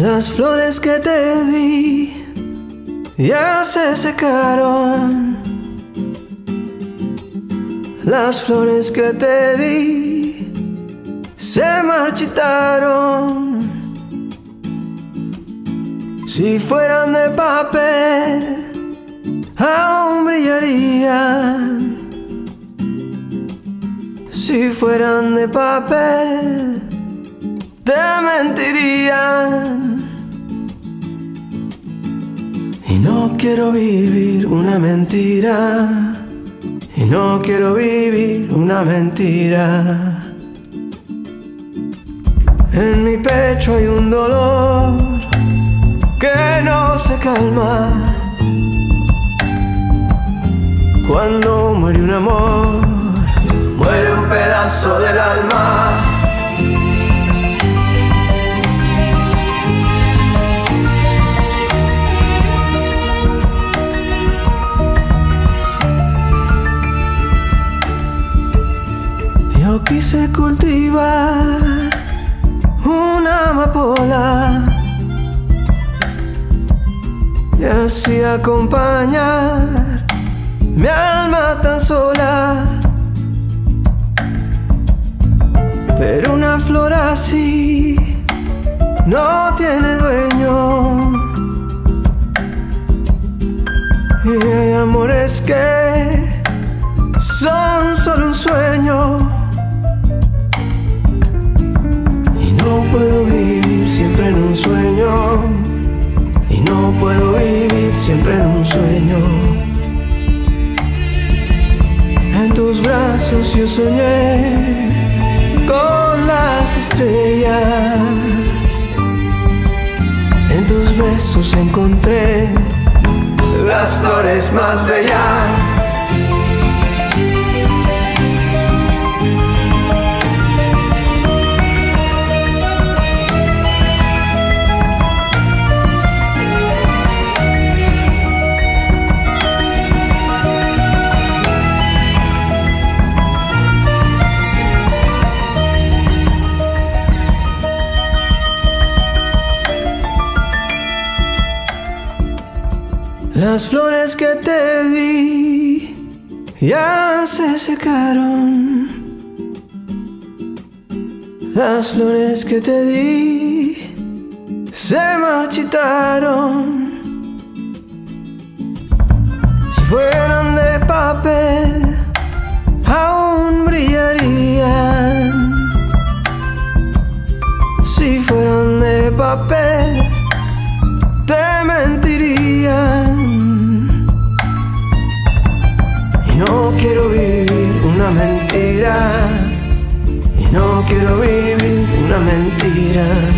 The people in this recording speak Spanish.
Las flores que te di ya se secaron. Las flores que te di se marchitaron. Si fueran de papel, aún brillarían. Si fueran de papel, te mentirían. Y no quiero vivir una mentira. Y no quiero vivir una mentira. En mi pecho hay un dolor que no se calma. Cuando muere un amor, muere un pedazo del alma. Quise cultivar una amapola y así acompañar mi alma tan sola. Pero una flor así no tiene dueño. Y hay amores que siempre en un sueño. Y no puedo vivir siempre en un sueño. En tus brazos yo soñé con las estrellas. En tus besos encontré las flores más bellas. Las flores que te di ya se secaron. Las flores que te di se marchitaron. Si fueran de papel, gider